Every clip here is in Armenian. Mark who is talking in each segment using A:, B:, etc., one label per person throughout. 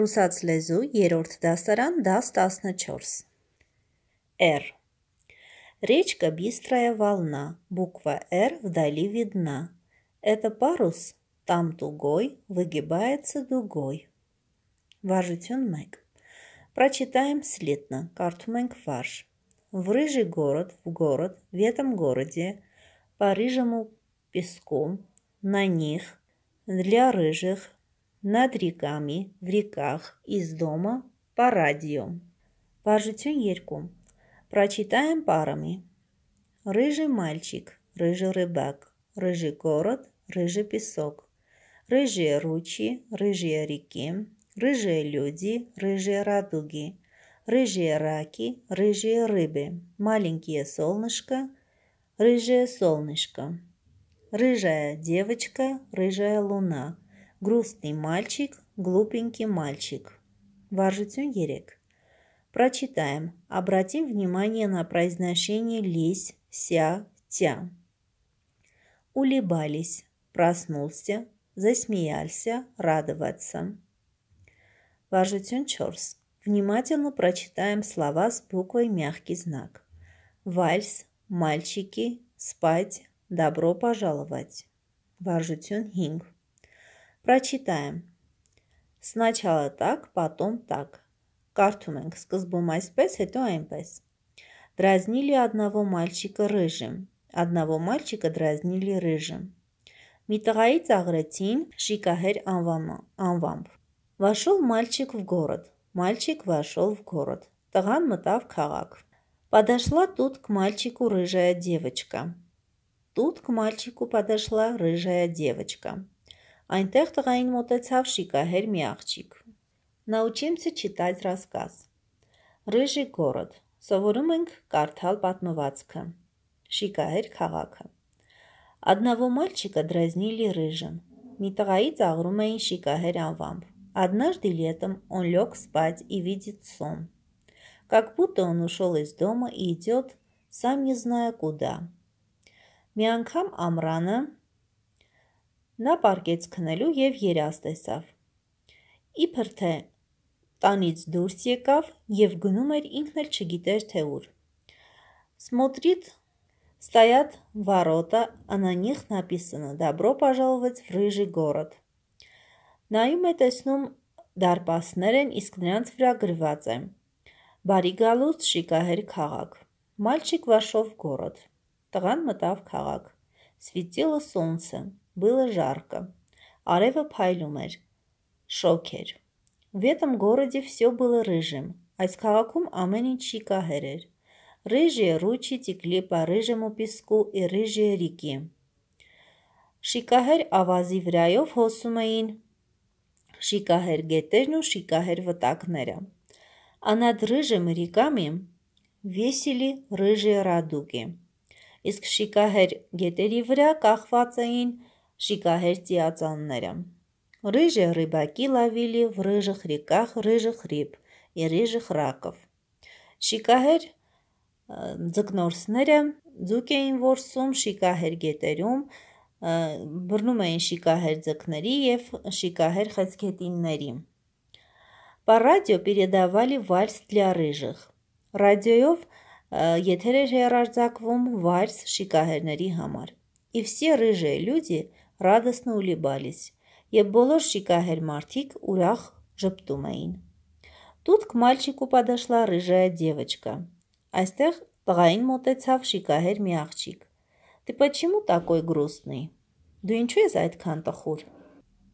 A: Ռուսաց լեզու 3-րդ դասարան, դաս 14։ Р. Речка быстрая волна, буква «Р» вдали видна. Это парус, там тугой, выгибается дугой. Վարժություն 1. Прочитаем слитно, Карту ենք վարժ։ В рыжий город, в город, в этом городе, по рыжему песку, на них, для рыжих, над реками, в реках, из дома, по радио. Վարժություն 2. Прочитаем парами. Рыжий мальчик, рыжий рыбак, рыжий город, рыжий песок, рыжие ручьи, рыжие реки, рыжие люди, рыжие радуги, рыжие раки, рыжие рыбы, маленькие солнышко, рыжее солнышко, рыжая девочка, рыжая луна – Грустный мальчик, глупенький мальчик. Варжицюнь ерек. Прочитаем. Обратим внимание на произношение лезь, ся, тя. Улыбались, проснулся, засмеялся, радоваться. Варжицюнь чорс. Внимательно прочитаем слова с буквой «мягкий знак». Вальс, мальчики, спать, добро пожаловать. Варжицюн хинг. Прочитаем. Сначала так, потом так. Կարդում ենք սկզբում այսպես, հետո այնպես. Дразнили одного мальчика рыжим. Одного мальчика дразнили рыжим. Մի տղայի ծաղրեցին շիկահեր անվամբ։ Вошел мальчик в город. Мальчик вошел в город. Տղան մտավ քաղաք։ Подошла тут к мальчику рыжая девочка. Тут к мальчику подошла рыжая девочка. Այնտեղ տղային մոտեցավ շիկահեր մի աղջիկ։ Научимся читать рассказ. Рыжий город. Սովորում ենք կարդալ պատմվածքը։ Շիկահեր քաղաքը։ Одного мальчика дразнили рыжим. Մի տղայի ծաղրում էին շիկահեր անվամբ։ Однажды летом он лег спать и видит сон. Как будто он ушел из дома и идет, сам не зная куда. Մի անգամ ամռանը Նա պարկեց քնելու և երազ տեսավ։ Իբր թե տանից դուրս եկավ և գնում էր ինքն էլ չգիտեր թե ուր։ Смотрит, стоят ворота, а на них написано «Добро пожаловать в рыжий город»։ Նայում է տեսնում դարպասներ են, իսկ նրանց վրա գրված է «Բարի գալուստ շիկահեր քաղաք»։ Мальчик вошел в город։ Տղան մտավ քաղաք։ Светило солнце։ Было жарко. Արևը փայլում էր։ Շոգ էր։ В этом городе все было рыжим. Այս քաղաքում ամեն ինչ շիկահեր էր։ Рыжие ручьи текли по рыжему песку и рыжие реки։ Շիկահեր ավազի վրայով հոսում էին շիկահեր գետերն ու շիկահեր վտակները։ А над рыжими реками весели рыжие радуги։ Իսկ շիկահեր գետերի վրա կախված էին шикахер тиацаннеря. Рыжие рыбаки ловили в рыжих реках рыжих рыб и рыжих раков. Շիկահեր ձկնորսները ձուկ էին որսում շիկահեր գետերում, բռնում էին շիկահեր ձկների և շիկահեր խեցգետինների։ По радио передавали вальс для рыжих։ Ռադիոյով եթեր էր հեռարձակվում վայրս շիկահերների համար։ И все рыжие люди радостно улыбались, եւ բոլոր շիկահեր մարդիկ ուրախ ժպտում էին։ Тут к мальчику подошла рыжая девочка. Այստեղ տղային մոտեցավ շիկահեր մի աղջիկ։ Ты почему такой грустный? Դու ինչու ես այդքան տխուր։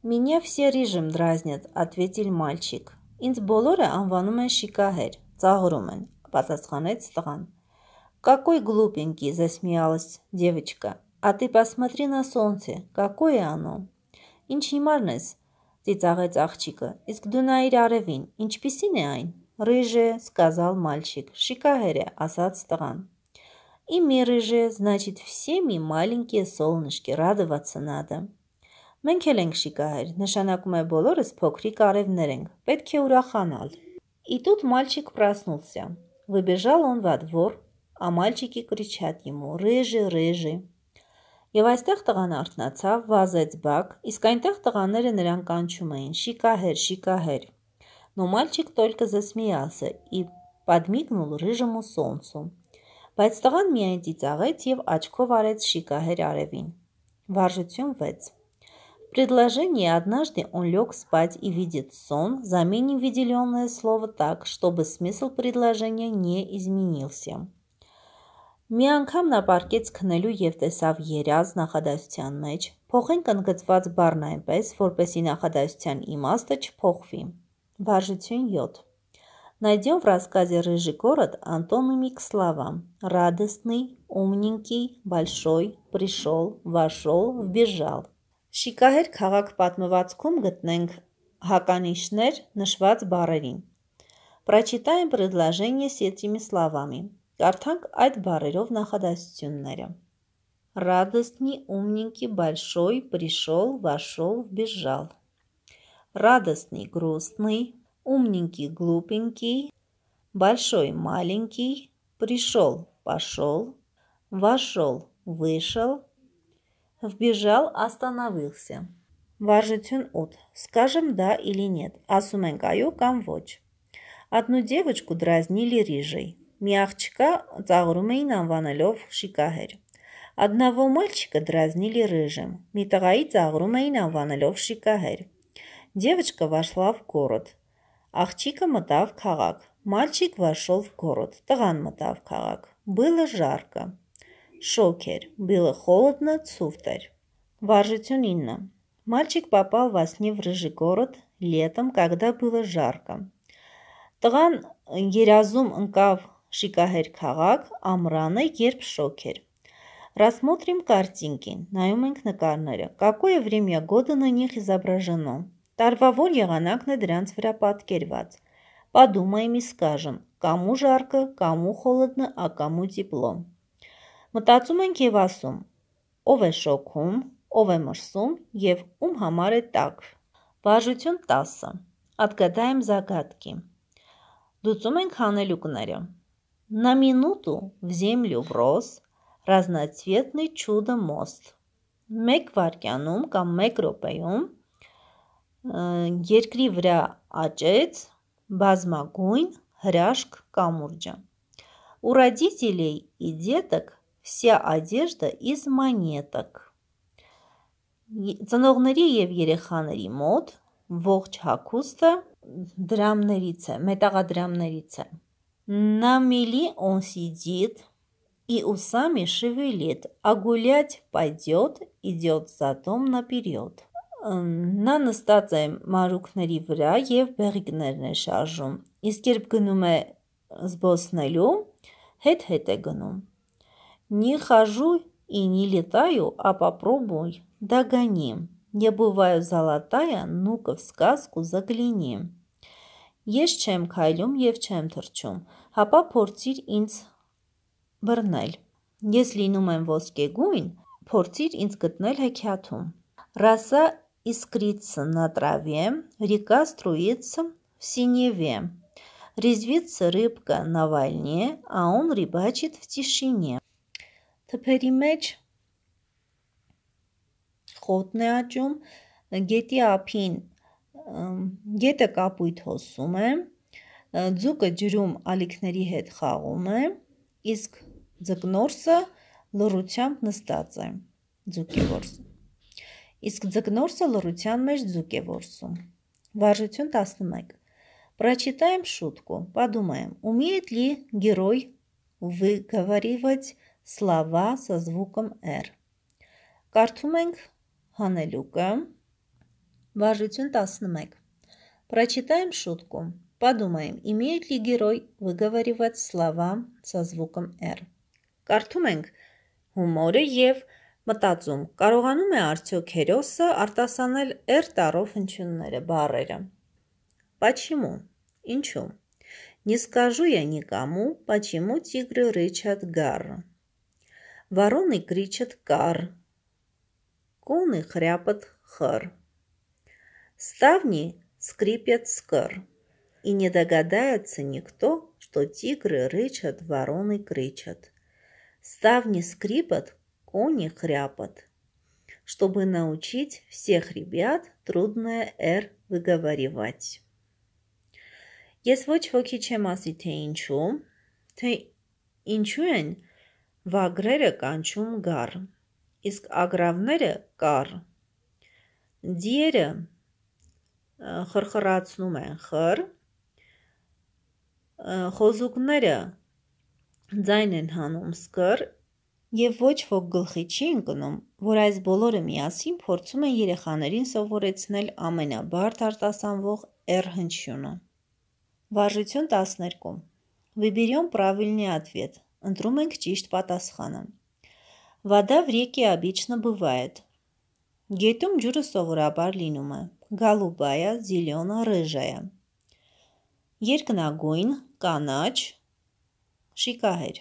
A: Меня все рыжим дразнят, ответил мальчик. Ինձ բոլորը անվանում են շիկահեր, ծաղրում են, պատասխանեց տղան։ Какой глупенький, засмеялась девочка. А ты посмотри на солнце, какое оно։ Ինչ հիմարն ես, ծիծաղեց աղջիկը, իսկ դու նայիր արևին, ինչպիսին է այն։ Рыже, сказал мальчик. Շիկահեր է, ասաց տղան։ И мы рыжие, значит, все мы маленькие солнышки, радоваться надо։ Մենք էլ ենք շիկահեր, նշանակում է բոլորս փոքրիկ արևներ ենք, պետք է ուրախանալ։ И тут мальчик проснулся. Выбежал он во двор, а мальчики кричат ему «Рыжий, рыжий». Եվ այստեղ տղան արթնացավ, վազեց բակ, իսկ այնտեղ տղաները նրան կանչում էին՝ շիկահեր, շիկահեր։ Но мальчик только засмеялся и подмигнул рыжему солнцу. Բայց տղան միայն ծիծաղեց եւ աչքով արեց շիկահեր արևին։ Վարժություն 6 предложении однажды он лег спать и видит сон, заменим выделенное слово так, чтобы смысл предложения не изменился։ Մի անգամ նա պարկեց քնելու եւ տեսավ երազ նախադասության մեջ, փոխենք ընդգծված բառն այնպես, որպեսի նախադասության իմաստը չփոխվի։ Վարժություն 7 Найдем в рассказе «Рыжий город» антонимы к словам «радостный», «умненький», «большой», «пришел», «вошел», «вбежал». Շիկահեր քաղաք պատմվածքում գտնենք հականիշներ նշված բառերին։ Прочитаем предложение с этими словами. Կարդանք այդ բարերով նախադասությունները։ Радостный, умненький, большой, пришел, вошел, вбежал. Радостный, грустный, умненький, глупенький, большой, маленький, пришел, пошел, вошел, вышел, вбежал, остановился. Важитюн ут. Скажем «да» или «нет». Асуменкаю камвоч. Одну девочку дразнили рижей. Մի աղջկա ծաղրում էին անվանելով շիկահեր։ Одного мальчика дразнили рыжим. Մի տղայի ծաղրում էին անվանելով շիկահեր։ Девочка вошла в город. Աղջիկը մտավ քաղաք։ Мальчик вошел в город. Տղան մտավ քաղաք։ Было жарко. Շոգ էր։ Было холодно, ցուրտ էր։ Վարժություն 9. Мальчик попал во сне в рыжий город летом, когда было жарко. Տղան երազում ընկավ շիկահեր քաղաք ամռանը, երբ շոգ էր։ Рассмотрим картинки. Նայում ենք նկարները։ Какое время года на них изображено? Տարվա որ եղանակն է դրանց վրա պատկերված։ Подумаем и скажем. Կամու жарко, կամու холодно, а կամու тепло։ Մտածում ենք եւ ասում. ով է շոքում, ով է մրսում եւ ում համար է տաք։ Բաժություն 10. Отгадаем загадки։ Դուծում ենք հանելուկները։ На минуту в землю врос разноцветный чудо мост։ Մեկ վարքյանում կամ մեկ րոպեում երկրի վրա աճեց բազմագույն հրաշք կամուրջը։ У родителей и деток вся одежда из монеток։ Ծնողների եւ երեխաների մոտ ողջ հագուստը դրամներից է, մետաղադրամներից է։ На мели он сидит и усами шевелит, а гулять пойдет, идет за дом наперед։ Նա նստած է մարուքների վրա եւ բեղիկներն է շարժում։ Իսկ երբ գնում է զբոսնելու, հետ-հետ է գնում։ Не хожу и не летаю, а попробуй догони. Я бываю золотая, ну-ка в сказку загляни։ Ես չեմ քայլում և չեմ թռչում, հապա փորձիր ինձ բռնել։ Ես լինում եմ ոսկեգույն, փորձիր ինձ գտնել հեքիաթում։ Ռասա искрится на траве, река струится в синеве. Резвится рыбка на волне, а он рыбачит в тишине. Թփերի մեջ խոտն է աճում, գետի ափին գետը կապույտ հոսում է, ձուկը ջրում ալիքների հետ խաղում է, իսկ ձկնորսը լռությամբ նստած է ձուկի որսում։ Իսկ ձկնորսը լռության մեջ ձուկ է որսում։ Վարժություն 11 Прочитаем шутку. Подумаем, умеет ли герой выговаривать слова со звуком «р»։ Կարդում ենք հանելուկը, Վարժություն 11. Прочитаем шутку. Подумаем, имеет ли герой выговаривать слова со звуком «р»։ Կարդում ենք հումորը եւ Մտածում՝ կարողանում է արդյոք հերոսը արտասանել «ր» տառով հնչյունները, բառերը։ Почему? Ինչու՞։ Не скажу я никому, почему тигры рычат гар. Вороны кричат кар. Коны хряпат хр. Ставни скрипят скр. И не догадается никто, что тигры рычат, вороны кричат. Ставни скрипят, кони хряпат. Чтобы научить всех ребят трудное «р» выговаривать. Ես ոչ ոքի չեմ ասի, թե ինչու, թե ինչու են վագրերը կանչում գար, իսկ ագրավները կար։ Ձիերը խրխրացնում են խր, խոզուկները ձայն են հանում սկր եւ ոչ ոք գլխի չի ընկնում, որ այս բոլորը միասին փորձում են երեխաներին սովորեցնել ամենաբարդ արտասանվող R հնչյունը։ Վարժություն 12։ Выберем правильный ответ. Ընտրում ենք ճիշտ պատասխանը։ Вода в реке обычно бывает. Գետում ջուրը սովորաբար լինում է голубая, зелёная, рыжая։ Երկնագույն, կանաչ, շիկահեր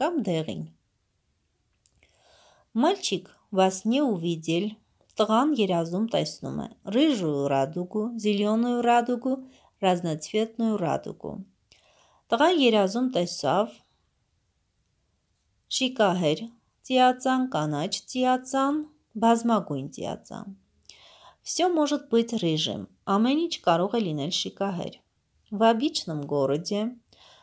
A: կամ դեղին։ Мальчик во сне увидел, տղան երազում տեսնում է рыжую радугу, зеленую радугу, разноцветную радугу։ Տղան երազում տեսավ շիկահեր ծիածան, կանաչ ծիածան, բազմագույն ծիածան։ Все может быть рыжим, ամեն ինչ կարող է լինել շիկահեր։ В обычном городе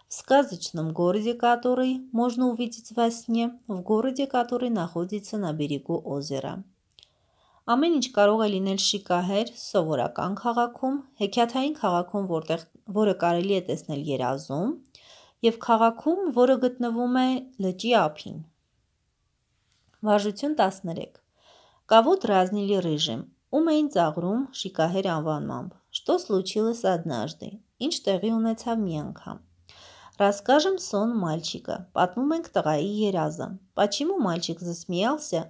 A: В сказочном городе, который можно увидеть во сне, в городе, который находится на берегу озера։ Ամեն ինչ կարող է լինել շիկահեր սովորական քաղաքում, հեքիաթային քաղաքում, որտեղ որը կարելի է տեսնել երազում, եւ քաղաքում, որը գտնվում է լճի ափին։ Վարժություն 13։ Кого дразнили рыжим։ Ում էին ծաղրում շիկահեր անվանմամբ։ Что случилось однажды։ Ինչ տեղի ունեցավ մի անգամ։ Расскажем сон мальчика. Պատմում ենք տղայի երազը. Почему мальчик засмеялся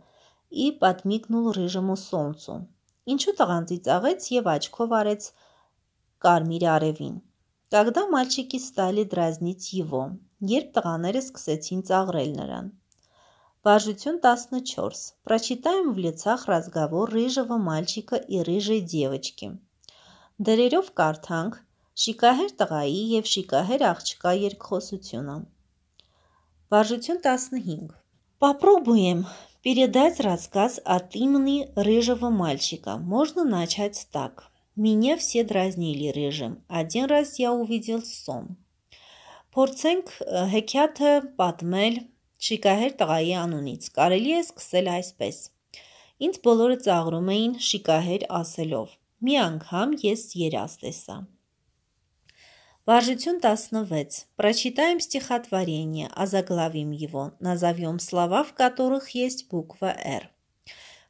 A: и подмигнул рыжему солнцу? Ինչու տղան ծիծաղեց եւ աչքով արեց կարմիր արևին։ Когда мальчики стали дразнить его, երբ տղաները սկսեցին ծաղրել նրան։ Բաժություն 14. Прочитаем в лицах разговор рыжего мальчика и рыжей девочки։ Դերերով կարդանք Շիկահեր տղայի և շիկահեր աղջկա երկխոսությունը։ Վարժություն 15 Попробуем передать рассказ от имени рыжего мальчика. Можно начать так. Меня все дразнили рыжим. Один раз я увидел сон. Փորձենք հեքիաթը պատմել Շիկահեր տղայի անունից։ Կարելի է սկսել այսպես. Ինձ բոլորը ծաղրում էին շիկահեր ասելով։ Մի անգամ ես երազ տեսա։ Վարժություն 16. Прочитаем стихотворение, озаглавим его, назовем слова, в которых есть буква «Р».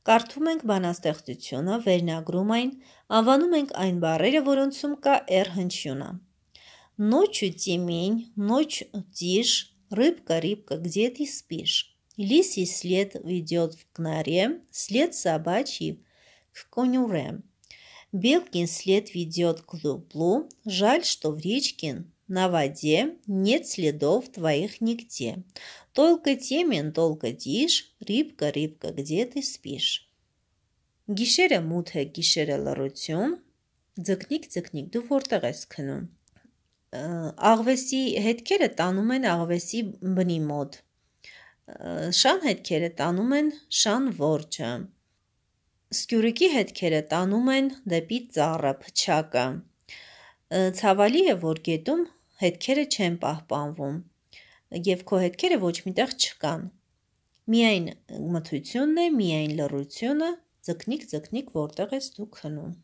A: Կարդում ենք բանաստեղծությունը, վերնագրում այն, անվանում ենք այն բառերը, որոնցում կա «Ր» հնչյունը։ Նոչ ու տիմին, նոչ ու տիշ, рыбка, рыбка, где ты спишь? Лисий след ведет в норе, след собачий к конюре. Белкин след ведет к дуплу. Жаль, что в речке на воде нет следов твоих нигде. Только темен, только тишь, рыбка, рыбка, где ты спишь? Գիշերը մութ է, գիշերը լռություն, ձկնիկ, ձկնիկ, դու որտեղ ես քնում։ Աղվեսի հետքերը տանում են աղվեսի բնի մոտ։ Շան հետքերը տանում են շան որջը։ Սկյուրիկի հետքերը տանում են դեպի ծառը, փչակը։ Ցավալի է, որ գետում հետքերը չեն պահպանվում եւ քո հետքերը ոչ միտեղ չկան։ Միայն մթությունն է, միայն լռությունը, ձկնիկ, ձկնիկ, որտեղ ես դու քնում։